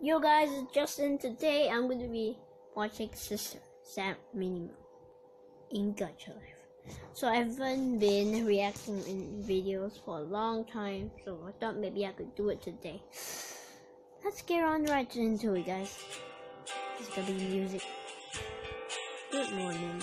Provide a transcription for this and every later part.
Yo guys, it's Justin. Today I'm going to be watching Sister Sam Minimo in Gacha Life. So I haven't been reacting in videos for a long time, so I thought maybe I could do it today. Let's get on right into it, guys. It's gonna be music. Good morning.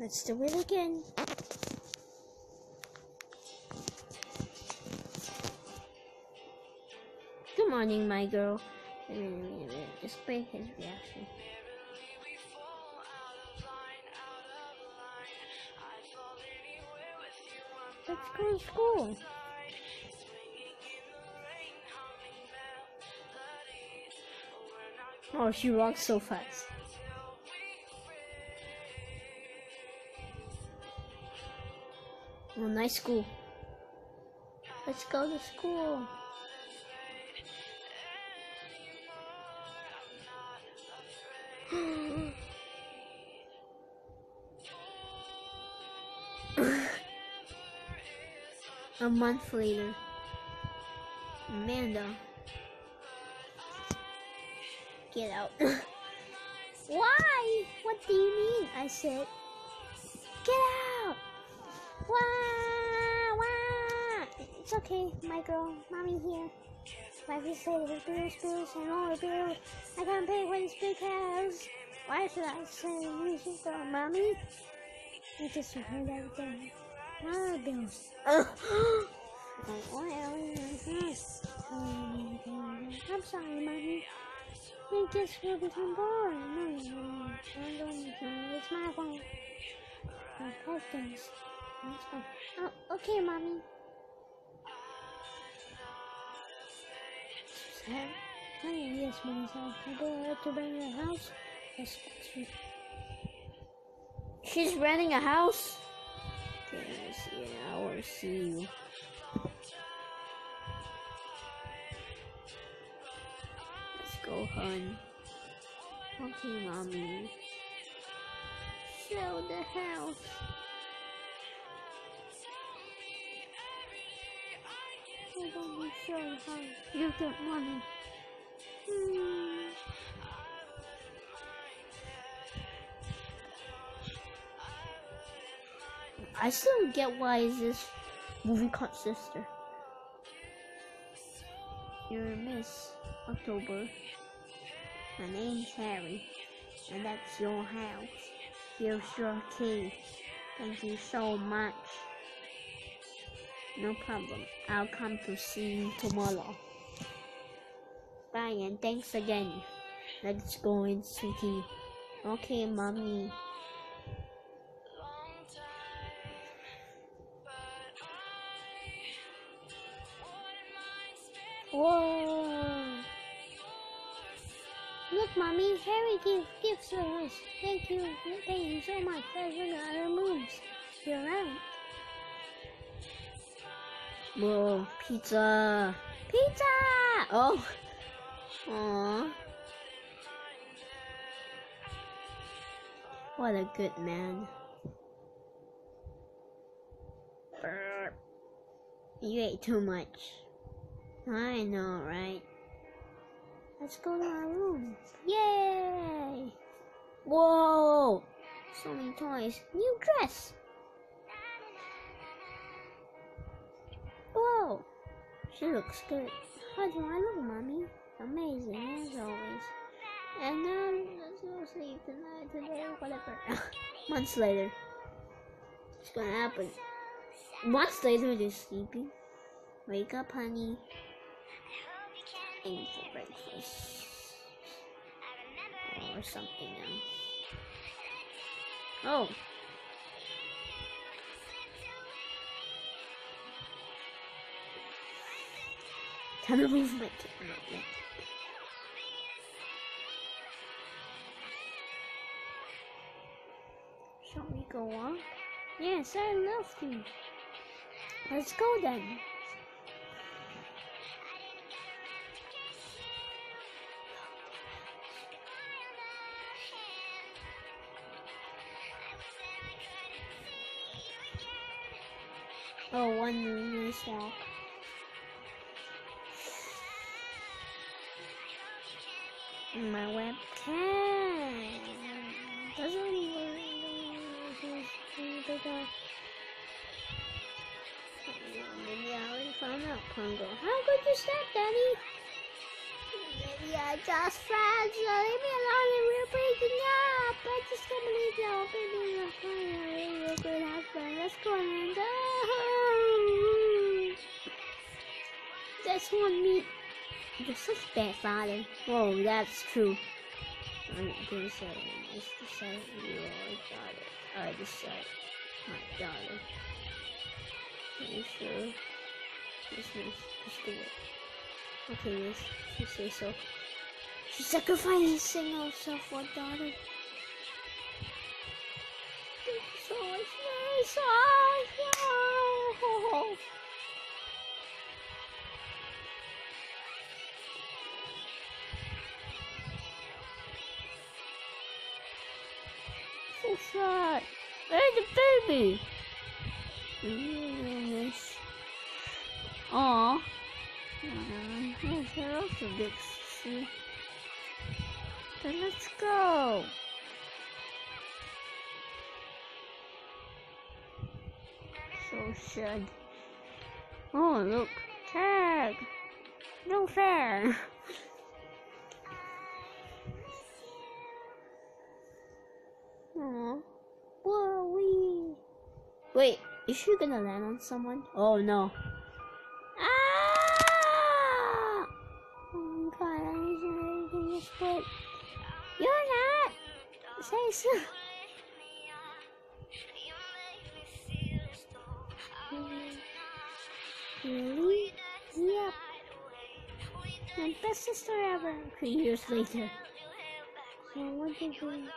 Let's do it again. Good morning, my girl. Wait a minute, wait a minute. Display his reaction. Let's go to school. Oh, she walks so fast. Oh, nice school. Let's go to school. A month later, Amanda, get out. Why? What do you mean? I said, get out. Wah. It's okay, my girl. Mommy here. Like you said, the bills, and all the bills. I can't pay for this big house. Why should I send music for mommy? You just heard everything. All the bills. I'm sorry, mommy. I just will become bored. No, no, no, it's my fault. My husband's. Oh, okay, mommy. Honey, yes, mommy, so I go out to bring your house. Yes, she, she's renting a house. Let's see an hour. See you. Let's go, hun. Okay, mommy. Show the house. I don't need show the house. You get money. Hmm. I still don't get why is this movie called Sister. You're Miss October. My name's Harry, and that's your house. Here's your key. Thank you so much. No problem. I'll come to see you tomorrow. Bye and thanks again. Let's go in, sweetie. Okay, mommy. long time, but I wouldn't mind spending Whoa! Look, mommy, Harry gave gifts for us. Thank you, thank you so much. At other moves. You're right. Whoa, pizza! Pizza! Oh! Aww. What a good man. Burp. You ate too much. I know, right? Let's go to our room. Yay! Whoa! So many toys. New dress. She looks good. How do I look, mommy? Amazing as always. And now let's go sleep tonight, today, or whatever. Months later. It's gonna happen? Months later, they're sleeping. Wake up, honey. Aim for breakfast. Or something else. Oh. kind movement. Shall we go on? Yes, I love you. Let's go then. Oh, one nice walk. My webcam doesn't work. Maybe I already found out, Congo. How could you stop, Daddy? Maybe I just friends. So leave me alone and we're breaking up. I just can't believe y'all baby are fine. You're a good husband. Let's go and oh. That's one me. You're such bad father. Whoa, that's true. I'm gonna say it's the same you are daughter. I decide my daughter. Are you sure? This means it's the way. Okay, yes, she say so. She's sacrificing herself for daughter. You so much, Miss. Oh, So sad. Where's the baby? Aw. Yes, that's a big see. Then let's go. So sad. Oh, look. Tag. No fair. Aw. Whoa, wee. Wait, is she gonna land on someone? Oh no. Ah! Oh my god, I need everything is split. You're not! Say so. Really? Yep. My best sister ever. Three years later. So what did you?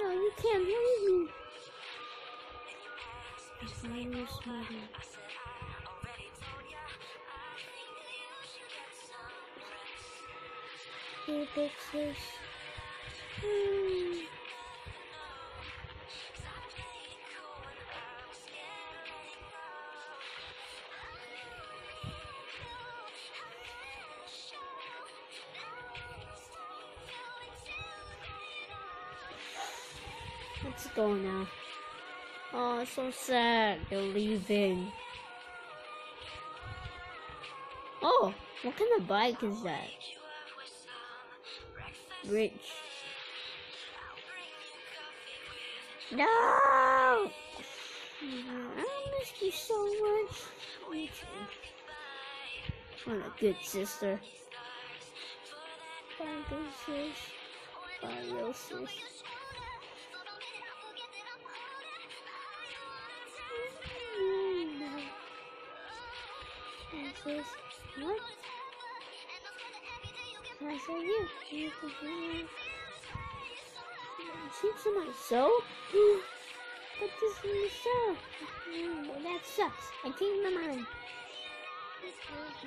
No, you can't leave me. If I was smarter. Hey, sis. Hmm. Let's go now. Oh, so sad. They're leaving. Oh, what kind of bike is that? Rich. No! I miss you so much. What a good sister. Bye, good sis. Bye, real sis. Sis, what? I saw you. Can hear me. Seems to my soul. But this is so. That sucks. I changed my mind.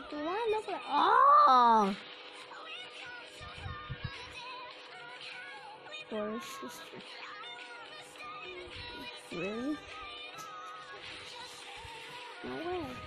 Do I look like? Oh. Poor sister. Really? No way.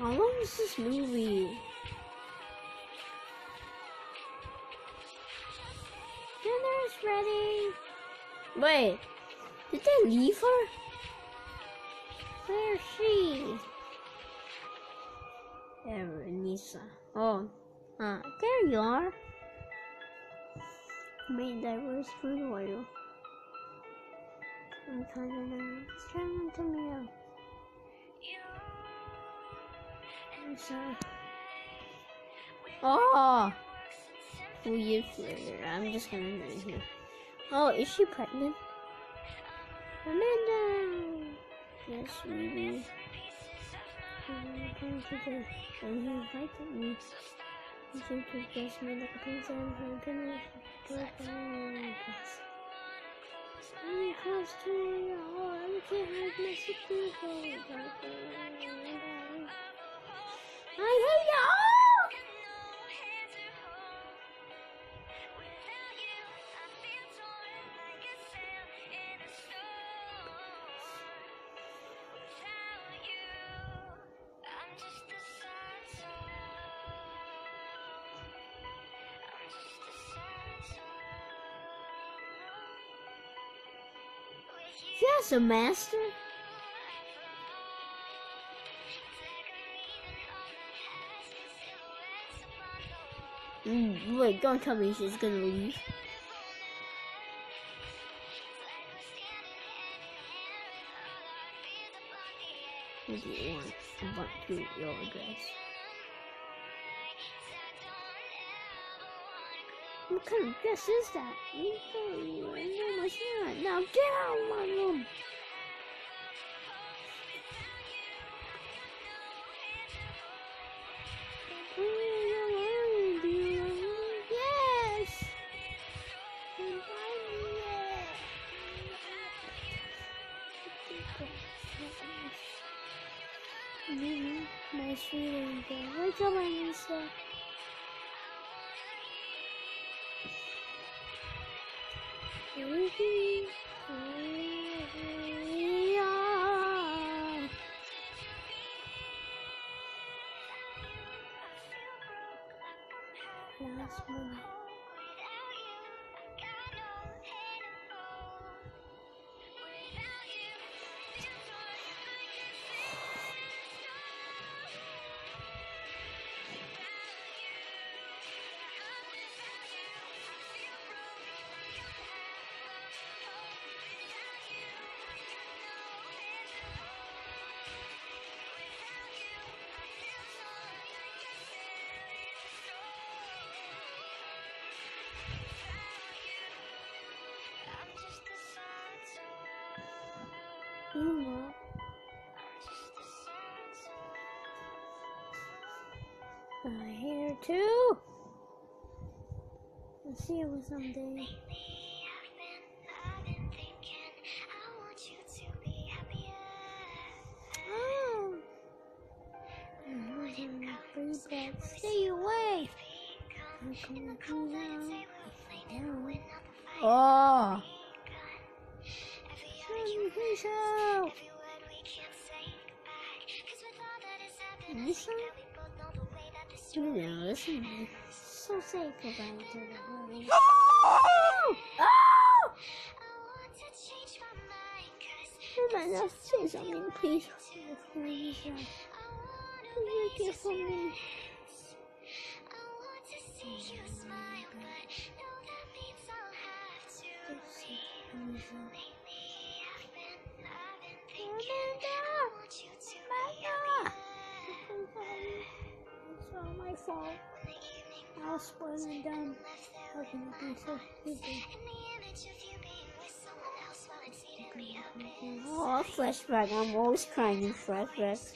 How long is this movie? Dinner's ready. Wait, did they leave her? Where is she? There, Nisa. Oh, uh, there you are. Made diverse food oil. I'm kind of. Trying to me sorry. Oh! Later, I'm just gonna name here. Oh, is she pregnant? Amanda! Yes, maybe. Invited me, like a and it comes to me, oh, I can't my secret. I hate you! Yes, a master. Wait, don't tell me she's gonna leave. What do you want? I want to your address. What kind of dress is that? You know, I know my. Now get out of my room. Mm, My sweet angel. Wake up, Anissa. Last minute. You know. I'm here too. I'll see you someday. Oh. Free bread. Stay away. I'm coming to now. Oh. Sonny, please help. Lisa? You know, listen. So goodbye to the world. Oh! Oh! Amanda, say something, please. Please, uh, please make it for me. It's fault. I was spoiled and dumb. How can you be so stupid? Oh, flashback. I'm always crying in flashbacks.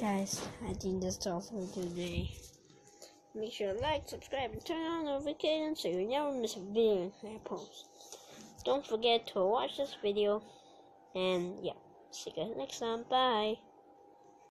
Guys, I think that's all for today. Make sure to like, subscribe, and turn on notifications so you never miss a video I post. Don't forget to watch this video, and yeah, see you guys next time. Bye.